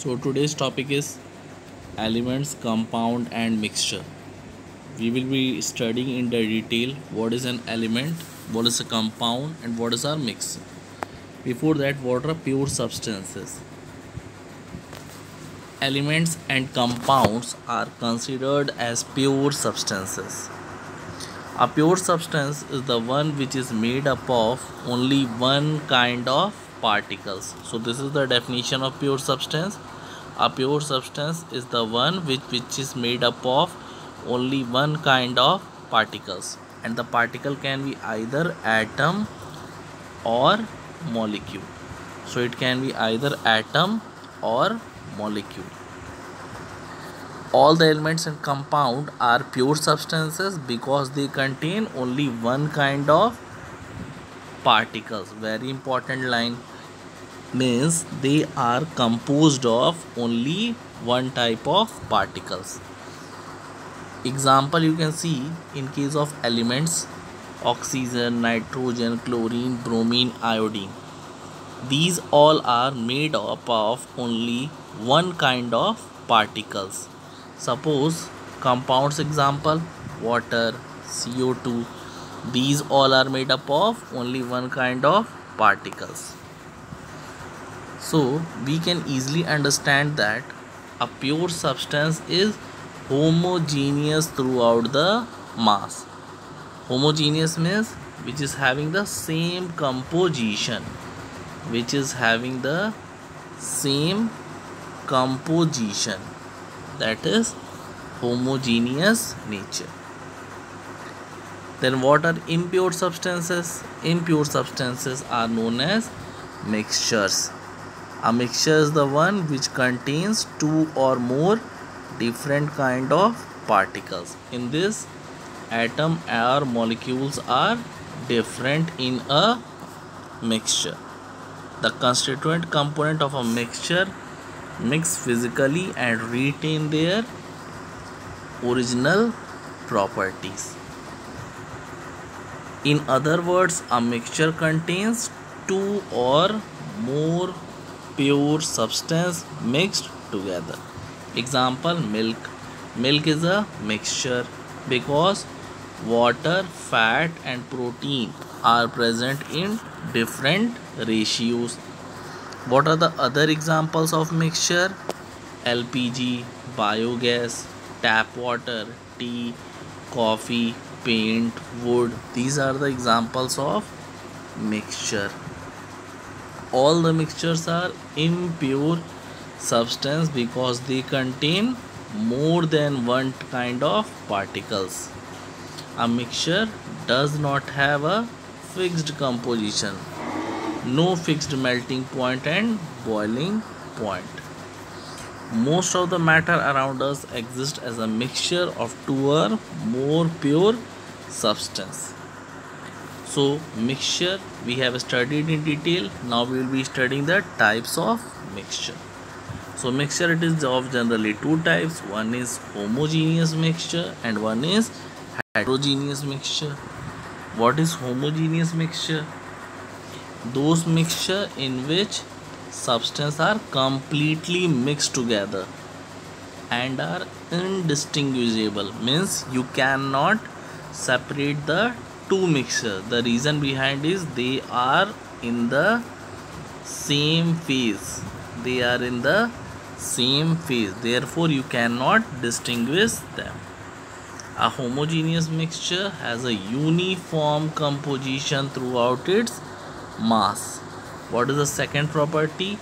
So today's topic is elements, compound and mixture. We will be studying in the detail what is an element, what is a compound and what is our mix. Before that what are pure substances? Elements and compounds are considered as pure substances. A pure substance is the one which is made up of only one kind of particles. So this is the definition of pure substance. A pure substance is the one which, which is made up of only one kind of particles and the particle can be either atom or molecule. So it can be either atom or molecule all the elements and compound are pure substances because they contain only one kind of particles very important line means they are composed of only one type of particles. Example you can see in case of elements oxygen nitrogen chlorine bromine iodine. These all are made up of only one kind of particles. Suppose compounds example water co2 these all are made up of only one kind of particles so we can easily understand that a pure substance is homogeneous throughout the mass. Homogeneous means which is having the same composition which is having the same composition. That is homogeneous nature. Then what are impure substances? Impure substances are known as mixtures a mixture is the one which contains two or more different kind of particles in this atom or molecules are different in a mixture the constituent component of a mixture mix physically and retain their original properties. In other words, a mixture contains two or more pure substance mixed together. Example milk. Milk is a mixture because water, fat and protein are present in different ratios what are the other examples of mixture lpg biogas tap water tea coffee paint wood these are the examples of mixture all the mixtures are impure substance because they contain more than one kind of particles a mixture does not have a fixed composition no fixed melting point and boiling point. Most of the matter around us exists as a mixture of two or more pure substance. So mixture we have studied in detail. Now we will be studying the types of mixture. So mixture it is of generally two types. One is homogeneous mixture and one is heterogeneous mixture. What is homogeneous mixture? those mixture in which substance are completely mixed together and are indistinguishable means you cannot separate the two mixture the reason behind is they are in the same phase. They are in the same phase. Therefore you cannot distinguish them. A homogeneous mixture has a uniform composition throughout its mass. What is the second property?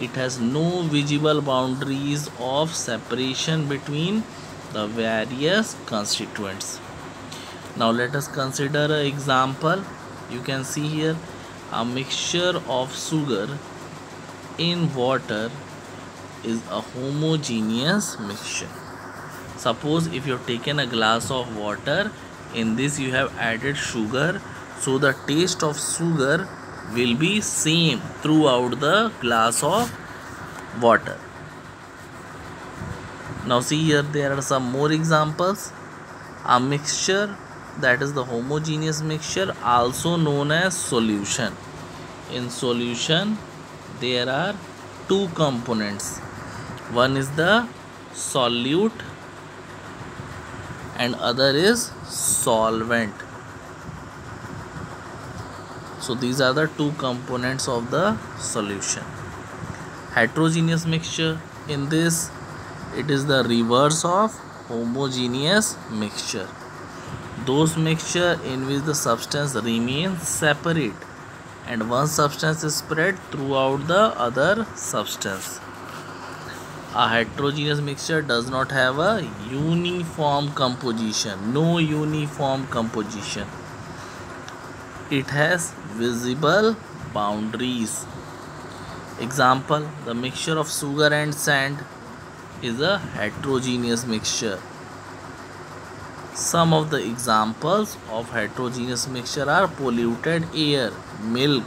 It has no visible boundaries of separation between the various constituents now let us consider an example. You can see here a mixture of sugar in water is a homogeneous mixture. Suppose if you have taken a glass of water in this you have added sugar so the taste of sugar will be same throughout the glass of water. Now see here there are some more examples. A mixture that is the homogeneous mixture also known as solution. In solution there are two components. One is the solute and other is solvent. So these are the two components of the solution. Heterogeneous mixture in this it is the reverse of homogeneous mixture those mixture in which the substance remains separate and one substance is spread throughout the other substance. A heterogeneous mixture does not have a uniform composition no uniform composition. It has visible boundaries. Example the mixture of sugar and sand is a heterogeneous mixture some of the examples of heterogeneous mixture are polluted air milk.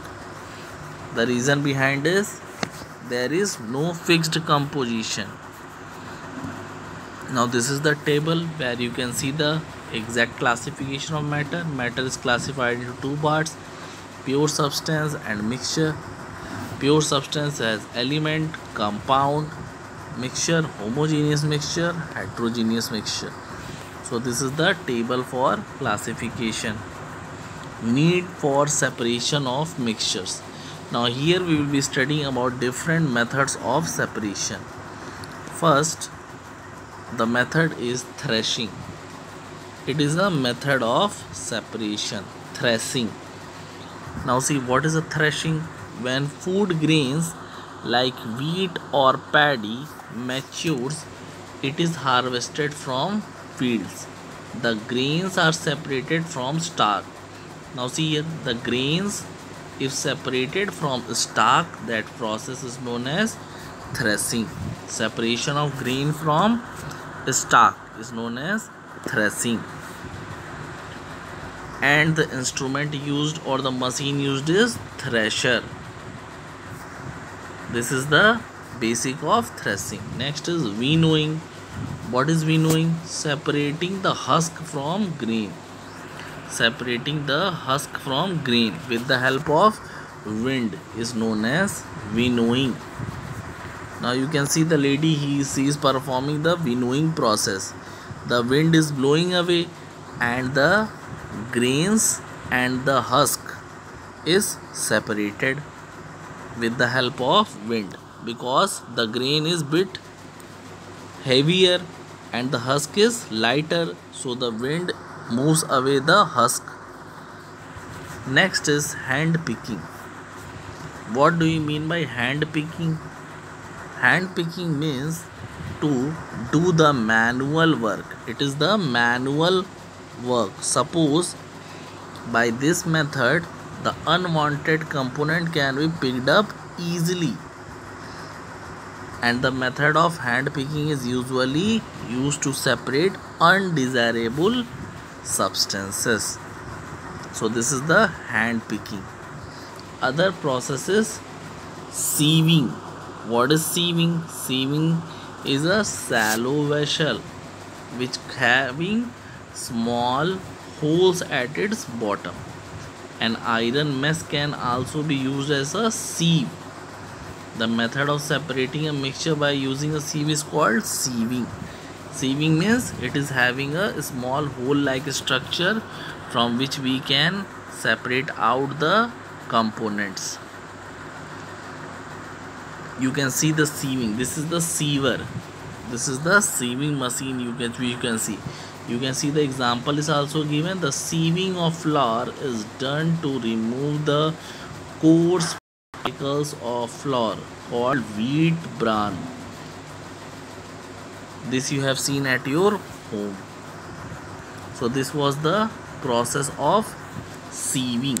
The reason behind is there is no fixed composition. Now this is the table where you can see the exact classification of matter. Matter is classified into two parts pure substance and mixture. Pure substance has element compound mixture homogeneous mixture heterogeneous mixture so this is the table for classification. Need for separation of mixtures. Now here we will be studying about different methods of separation. First the method is threshing. It is a method of separation threshing. Now see what is a threshing? When food grains like wheat or paddy matures it is harvested from fields. The grains are separated from stalk now see here the grains if separated from stalk that process is known as threshing. Separation of grain from stalk is known as threshing. And the instrument used or the machine used is thresher. This is the basic of threshing. Next is winnowing what is winnowing separating the husk from grain. Separating the husk from grain with the help of wind is known as winnowing now you can see the lady he is performing the winnowing process. The wind is blowing away and the grains and the husk is separated with the help of wind because the grain is bit heavier and the husk is lighter so the wind moves away the husk. Next is hand picking. What do you mean by hand picking? Hand picking means to do the manual work. It is the manual work. Suppose by this method the unwanted component can be picked up easily and the method of hand picking is usually used to separate undesirable substances. So this is the hand picking. Other process is sieving. What is sieving? Sieving is a shallow vessel which having small holes at its bottom. An iron mesh can also be used as a sieve the method of separating a mixture by using a sieve is called sieving. Sieving means it is having a small hole like structure from which we can separate out the components. You can see the sieving. This is the siever. This is the sieving machine you can you can see. You can see the example is also given. The sieving of flour is done to remove the coarse particles of flour called wheat bran. This you have seen at your home. So this was the process of sieving